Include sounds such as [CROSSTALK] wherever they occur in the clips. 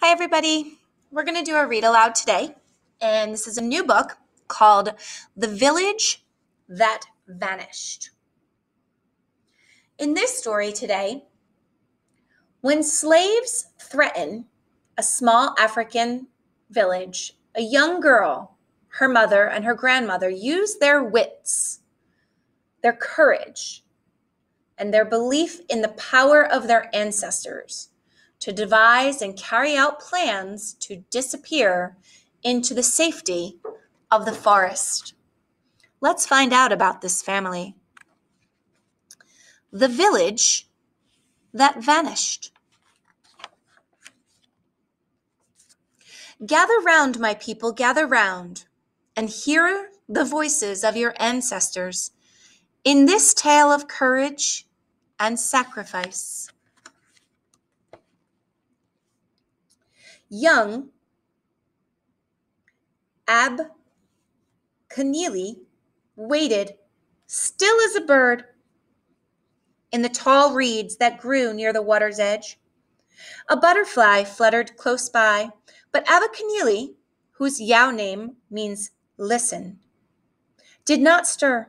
Hi, everybody. We're going to do a read aloud today. And this is a new book called The Village That Vanished. In this story today, when slaves threaten a small African village, a young girl, her mother, and her grandmother use their wits, their courage, and their belief in the power of their ancestors to devise and carry out plans to disappear into the safety of the forest. Let's find out about this family. The village that vanished. Gather round, my people, gather round, and hear the voices of your ancestors in this tale of courage and sacrifice. Young Ab Kenealy waited, still as a bird, in the tall reeds that grew near the water's edge. A butterfly fluttered close by, but Abikanili, whose Yao name means listen, did not stir.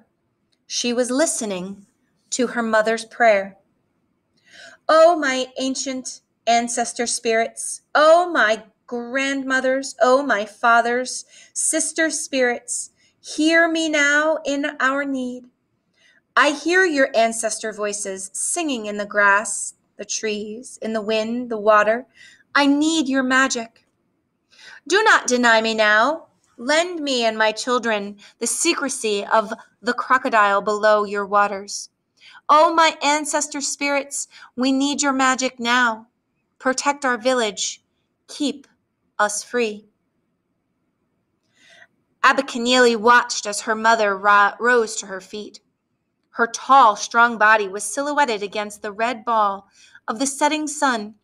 She was listening to her mother's prayer. Oh, my ancient ancestor spirits, oh my grandmothers, oh my fathers, sister spirits, hear me now in our need. I hear your ancestor voices singing in the grass, the trees, in the wind, the water. I need your magic. Do not deny me now. Lend me and my children the secrecy of the crocodile below your waters. Oh, my ancestor spirits, we need your magic now protect our village, keep us free. Abikanili watched as her mother ro- rose to her feet. Her tall, strong body was silhouetted against the red ball of the setting sun.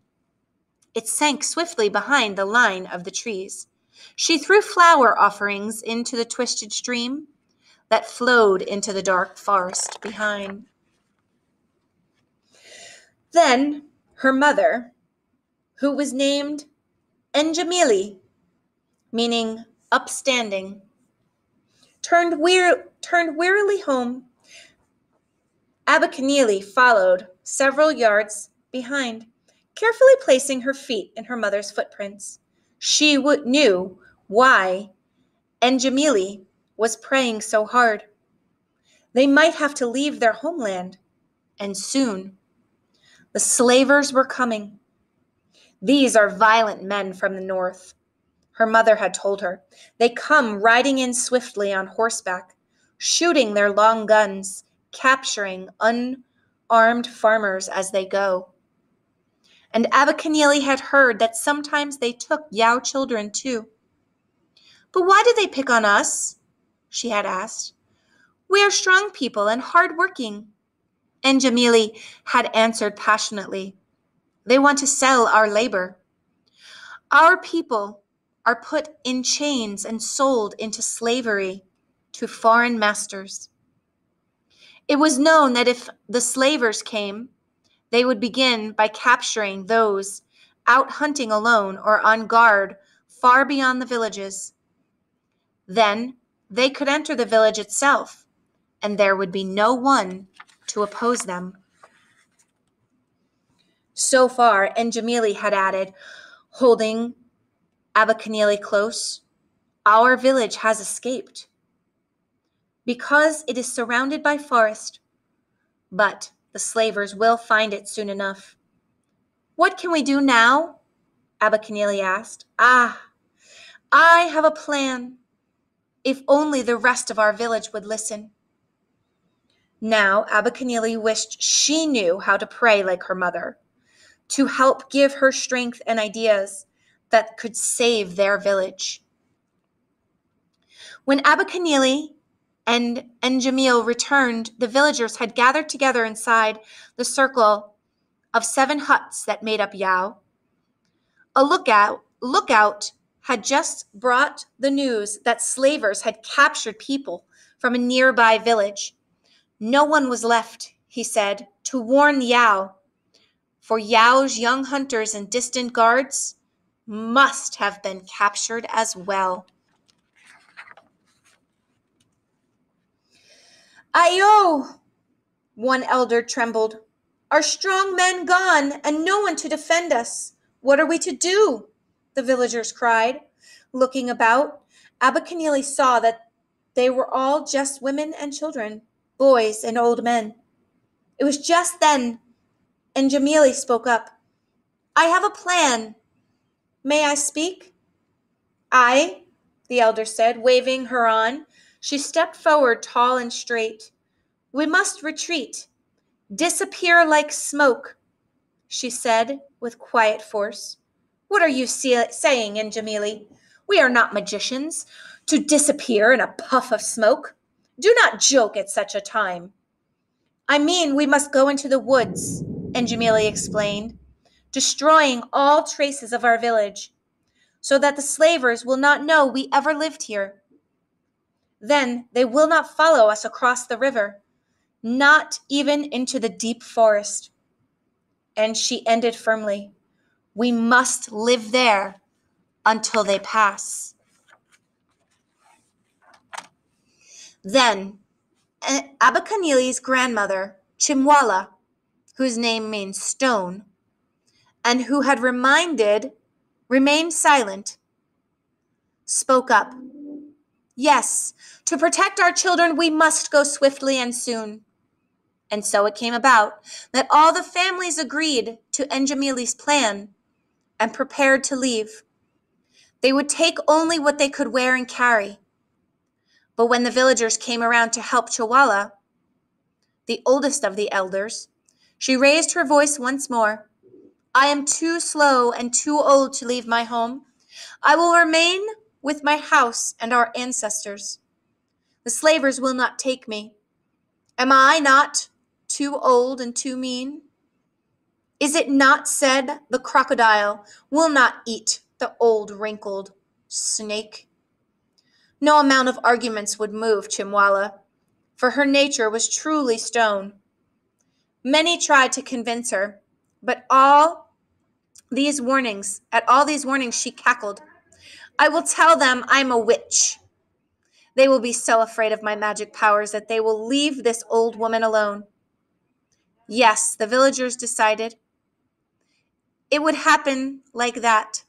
It sank swiftly behind the line of the trees. She threw flower offerings into the twisted stream that flowed into the dark forest behind. Then her mother, who was named Njamili, meaning upstanding, turned, weir- turned wearily home. Abikanili followed several yards behind, carefully placing her feet in her mother's footprints. She knew why Njamili was praying so hard. They might have to leave their homeland, and soon. The slavers were coming. These are violent men from the north. Her mother had told her. They come riding in swiftly on horseback, shooting their long guns, capturing unarmed farmers as they go. And Abikanili had heard that sometimes they took Yao children too. But why do they pick on us? she had asked. We are strong people and hard working. Njamili had answered passionately. They want to sell our labor. Our people are put in chains and sold into slavery to foreign masters. It was known that if the slavers came, they would begin by capturing those out hunting alone or on guard far beyond the villages. Then they could enter the village itself, and there would be no one to oppose them. So far, Njamili had added, holding Abba Abikanili close, our village has escaped because it is surrounded by forest, but the slavers will find it soon enough. What can we do now? Abba Abikanili asked. Ah, I have a plan. If only the rest of our village would listen. Now Abba Abikanili wished she knew how to pray like her mother to help give her strength and ideas that could save their village. When Abikanili and Njamili returned, the villagers had gathered together inside the circle of seven huts that made up Yao. A lookout, lookout had just brought the news that slavers had captured people from a nearby village. No one was left, he said, to warn Yao for Yao's young hunters and distant guards must have been captured as well. Ayo! One elder trembled. Our strong men gone, and no one to defend us. What are we to do? The villagers cried. Looking about, Abikanili saw that they were all just women and children, boys and old men. It was just then, Njamili spoke up. I have a plan. May I speak? I, the elder said, waving her on. She stepped forward, tall and straight. We must retreat. Disappear like smoke, she said with quiet force. What are you saying, Njamili? We are not magicians to disappear in a puff of smoke. Do not joke at such a time. I mean, we must go into the woods, Njamili explained, destroying all traces of our village, so that the slavers will not know we ever lived here. Then they will not follow us across the river not even into the deep forest. And she ended firmly, We must live there until they pass. Then eh, Abikanili's grandmother, Chimwala, whose name means stone, and who had reminded, remained silent, spoke up. Yes, to protect our children, we must go swiftly and soon. And so it came about that all the families agreed to Njamili's plan and prepared to leave. They would take only what they could wear and carry. But when the villagers came around to help Chimwala, the oldest of the elders, she raised her voice once more. I am too slow and too old to leave my home. I will remain with my house and our ancestors. The slavers will not take me. Am I not too old and too mean? Is it not said the crocodile will not eat the old wrinkled snake? No amount of arguments would move Chimwala, for her nature was truly stone. Many tried to convince her, but all these warnings, at all these warnings, she cackled. I will tell them I'm a witch. They will be so afraid of my magic powers that they will leave this old woman alone. Yes, the villagers decided it would happen like that.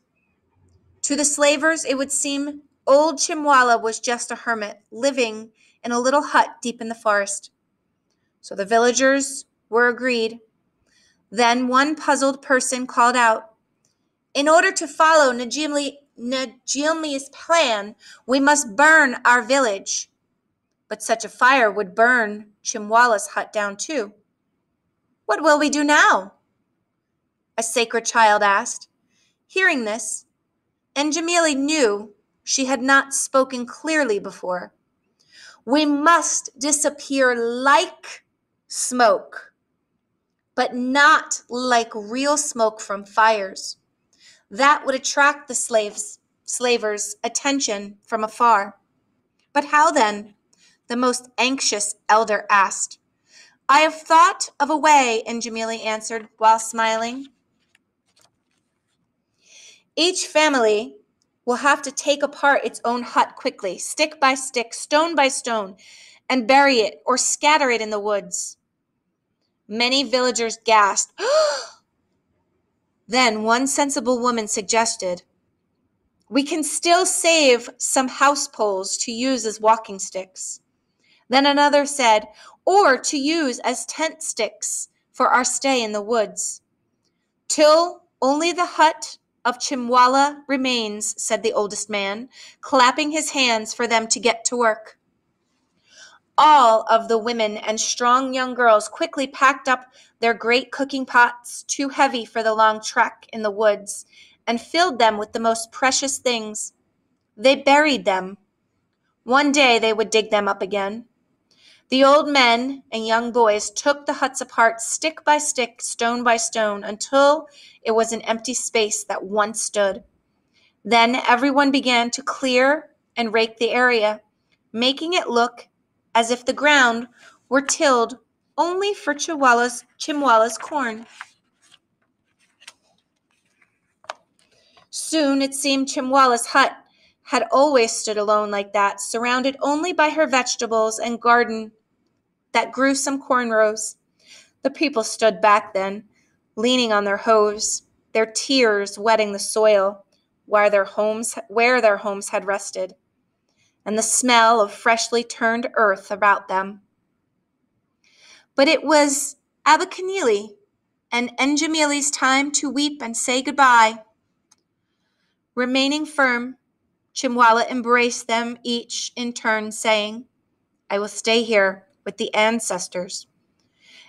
To the slavers, it would seem old Chimwala was just a hermit living in a little hut deep in the forest. So the villagers were agreed. Then one puzzled person called out, In order to follow Njamili's plan, we must burn our village. But such a fire would burn Chimwala's hut down too. What will we do now? A sacred child asked. Hearing this, Njamili knew she had not spoken clearly before. We must disappear like smoke, but not like real smoke from fires. That would attract the slaves, slavers' attention from afar. But how then? The most anxious elder asked. I have thought of a way, Njamili answered while smiling. Each family will have to take apart its own hut quickly, stick by stick, stone by stone, and bury it or scatter it in the woods. Many villagers gasped. [GASPS] then one sensible woman suggested, We can still save some house poles to use as walking sticks. Then another said, or to use as tent sticks for our stay in the woods. Till only the hut of Chimwala remains, said the oldest man, clapping his hands for them to get to work. All of the women and strong young girls quickly packed up their great cooking pots, too heavy for the long trek in the woods, and filled them with the most precious things. They buried them. One day they would dig them up again. The old men and young boys took the huts apart stick by stick, stone by stone, until it was an empty space that once stood. Then everyone began to clear and rake the area, making it look as if the ground were tilled only for Chimwala's, Chimwala's corn. Soon it seemed Chimwala's hut had always stood alone like that, surrounded only by her vegetables and garden that grew some corn rows. The people stood back then, leaning on their hoes, their tears wetting the soil where their homes where their homes had rested, and the smell of freshly turned earth about them. But it was Abikanili and Njamili's time to weep and say goodbye. Remaining firm, Chimwala embraced them each in turn, saying, I will stay here with the ancestors,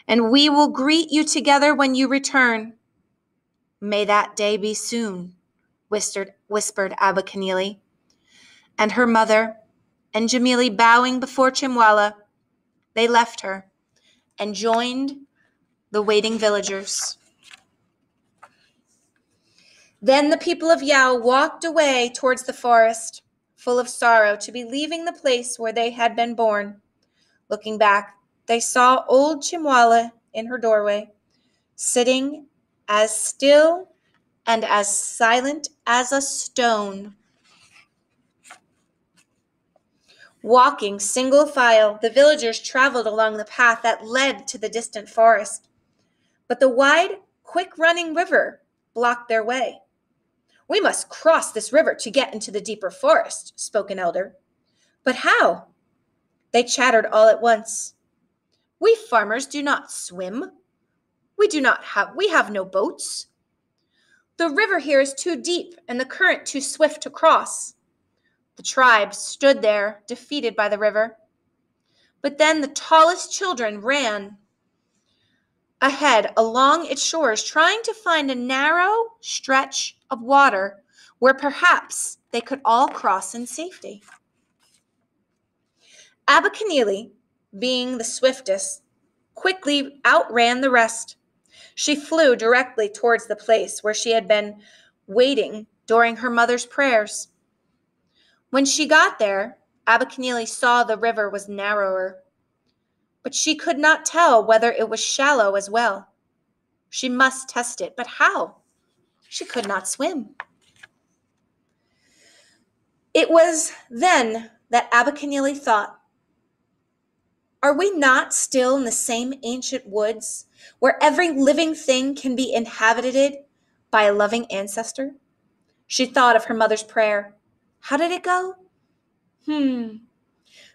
and we will greet you together when you return. May that day be soon, whispered, whispered Abikanili. And her mother, Njamili bowing before Chimwala, they left her and joined the waiting villagers. Then the people of Yao walked away towards the forest, full of sorrow to be leaving the place where they had been born. Looking back, they saw old Chimwala in her doorway, sitting as still and as silent as a stone. Walking single file, the villagers traveled along the path that led to the distant forest. But the wide, quick running river blocked their way. We must cross this river to get into the deeper forest, spoke an elder. But how? They chattered all at once. We farmers do not swim. We do not have we have no boats. The river here is too deep and the current too swift to cross. The tribe stood there, defeated by the river. But then the tallest children ran ahead along its shores, trying to find a narrow stretch of water where perhaps they could all cross in safety. Abikanili, being the swiftest, quickly outran the rest. She flew directly towards the place where she had been waiting during her mother's prayers. When she got there, Abikanili saw the river was narrower but she could not tell whether it was shallow as well. She must test it, but how? She could not swim. It was then that Abikanili thought, Are we not still in the same ancient woods where every living thing can be inhabited by a loving ancestor? She thought of her mother's prayer. How did it go? Hmm,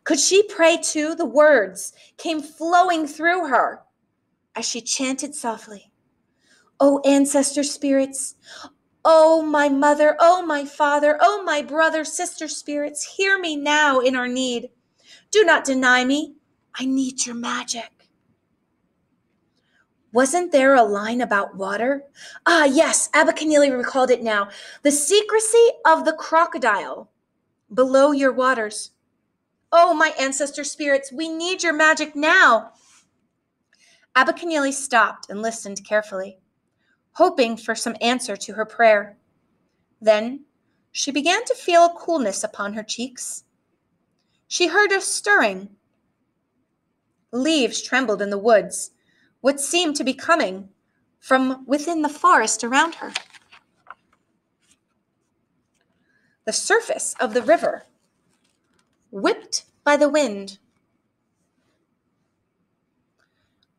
could she pray too? The words came flowing through her as she chanted softly, O ancestor spirits, O my mother, O my father, O my brother, sister spirits, hear me now in our need. Do not deny me. I need your magic. Wasn't there a line about water? Ah, yes, Abikanili recalled it now. The secrecy of the crocodile below your waters. Oh, my ancestor spirits, we need your magic now. Abikanili stopped and listened carefully, hoping for some answer to her prayer. Then she began to feel a coolness upon her cheeks. She heard a stirring. Leaves trembled in the woods, what seemed to be coming from within the forest around her. The surface of the river whipped by the wind,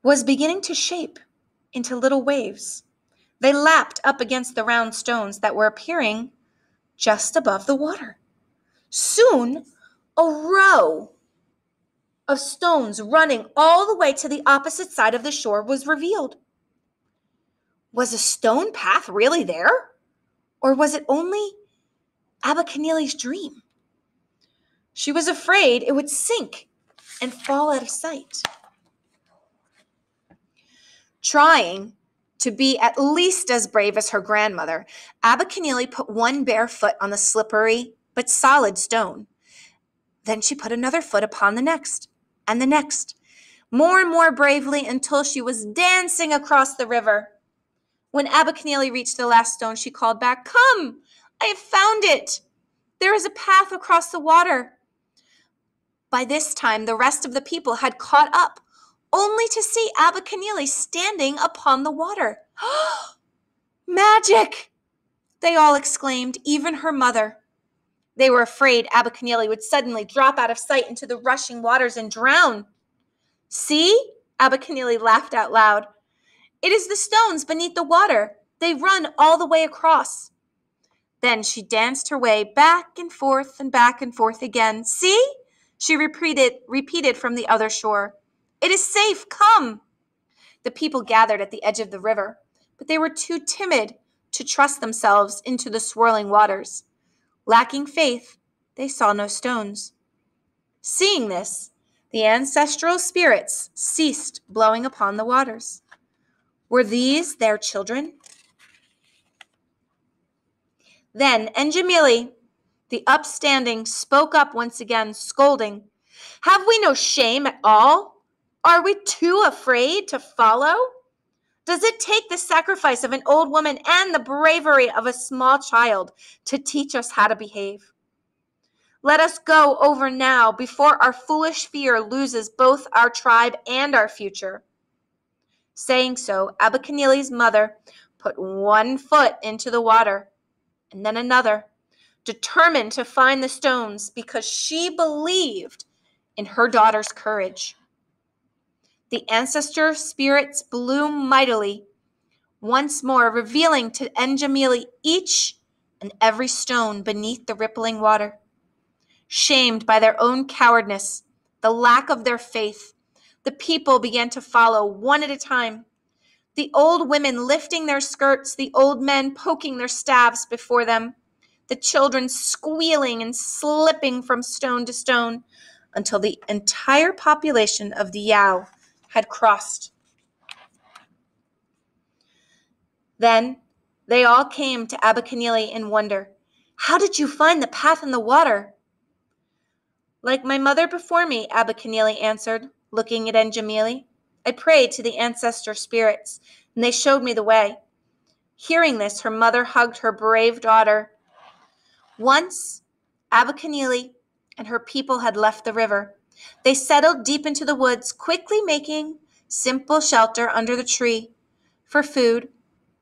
was beginning to shape into little waves. They lapped up against the round stones that were appearing just above the water. Soon, a row of stones running all the way to the opposite side of the shore was revealed. Was a stone path really there? Or was it only Abba Abikanili's dream? She was afraid it would sink and fall out of sight. Trying to be at least as brave as her grandmother, Abba Abikanili put one bare foot on the slippery but solid stone. Then she put another foot upon the next, and the next, more and more bravely until she was dancing across the river. When Abba Abikanili reached the last stone, she called back, Come, I have found it. There is a path across the water. By this time, the rest of the people had caught up, only to see Abba Abikanili standing upon the water. [GASPS] Magic! they all exclaimed, even her mother. They were afraid Abikanili would suddenly drop out of sight into the rushing waters and drown. See? Abikanili laughed out loud. It is the stones beneath the water. They run all the way across. Then she danced her way back and forth and back and forth again. See? She repeated, repeated from the other shore. It is safe. Come. The people gathered at the edge of the river, but they were too timid to trust themselves into the swirling waters. Lacking faith, they saw no stones. Seeing this, the ancestral spirits ceased blowing upon the waters. Were these their children? Then Njamili, the upstanding, spoke up once again, scolding, Have we no shame at all? Are we too afraid to follow? Does it take the sacrifice of an old woman and the bravery of a small child to teach us how to behave? Let us go over now before our foolish fear loses both our tribe and our future. Saying so, Abikanili's mother put one foot into the water and then another, determined to find the stones because she believed in her daughter's courage. The ancestor spirits blew mightily, once more revealing to Njamili each and every stone beneath the rippling water. Shamed by their own cowardice, the lack of their faith, the people began to follow one at a time. The old women lifting their skirts, the old men poking their staves before them, the children squealing and slipping from stone to stone until the entire population of the Yao had crossed. Then they all came to Abikanili in wonder. How did you find the path in the water? Like my mother before me, Abikanili answered, looking at Njamili. I prayed to the ancestor spirits, and they showed me the way. Hearing this, her mother hugged her brave daughter. Once, Abikanili and her people had left the river. They settled deep into the woods, quickly making simple shelter under the tree. For food,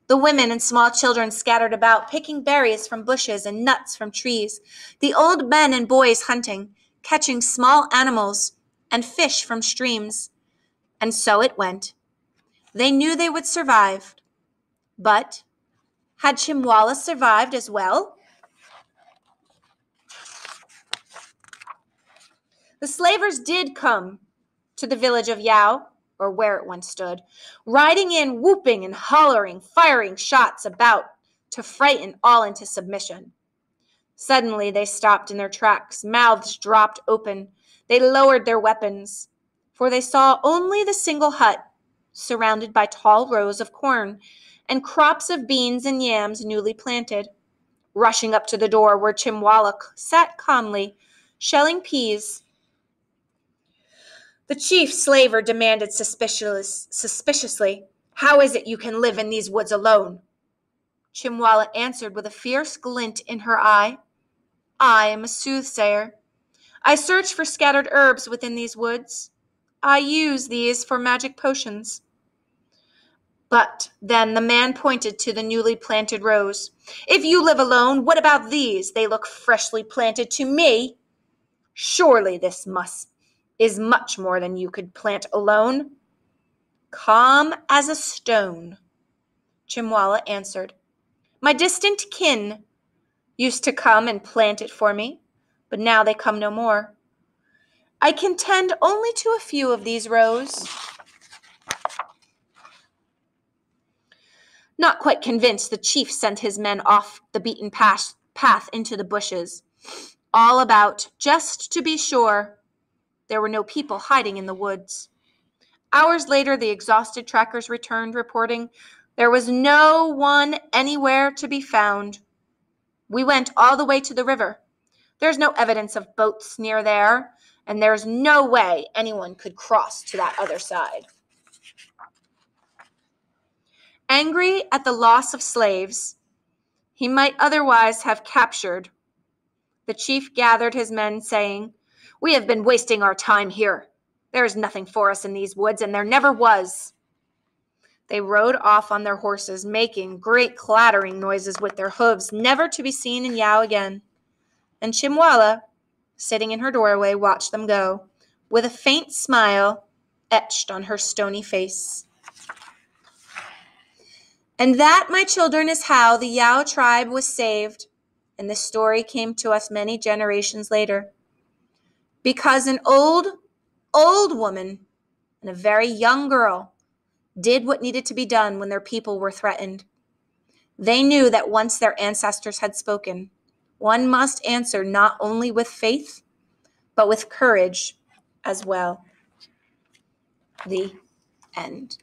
the women and small children scattered about, picking berries from bushes and nuts from trees. The old men and boys hunting, catching small animals and fish from streams. And so it went. They knew they would survive. But had Chimwala survived as well? The slavers did come to the village of Yao, or where it once stood, riding in, whooping and hollering, firing shots about to frighten all into submission. Suddenly they stopped in their tracks, mouths dropped open. They lowered their weapons for they saw only the single hut, surrounded by tall rows of corn and crops of beans and yams newly planted. Rushing up to the door where Chimwala sat calmly, shelling peas. The chief slaver demanded suspicious, suspiciously, How is it you can live in these woods alone? Chimwala answered with a fierce glint in her eye, I am a soothsayer. I search for scattered herbs within these woods. I use these for magic potions. But then the man pointed to the newly planted rows. If you live alone, what about these? They look freshly planted to me. Surely this must is much more than you could plant alone. Calm as a stone, Chimwala answered. My distant kin used to come and plant it for me, but now they come no more. I can tend only to a few of these rows. Not quite convinced, the chief sent his men off the beaten path, path into the bushes. All about, just to be sure, there were no people hiding in the woods. Hours later, the exhausted trackers returned, reporting there was no one anywhere to be found. We went all the way to the river. There's no evidence of boats near there, and there's no way anyone could cross to that other side. Angry at the loss of slaves he might otherwise have captured, the chief gathered his men, saying, We have been wasting our time here. There is nothing for us in these woods, and there never was. They rode off on their horses, making great clattering noises with their hooves, never to be seen in Yao again. And Chimwala, sitting in her doorway, watched them go, with a faint smile etched on her stony face. And that, my children, is how the Yao tribe was saved. And this story came to us many generations later. Because an old, old woman and a very young girl did what needed to be done when their people were threatened. They knew that once their ancestors had spoken, one must answer not only with faith, but with courage as well. The end.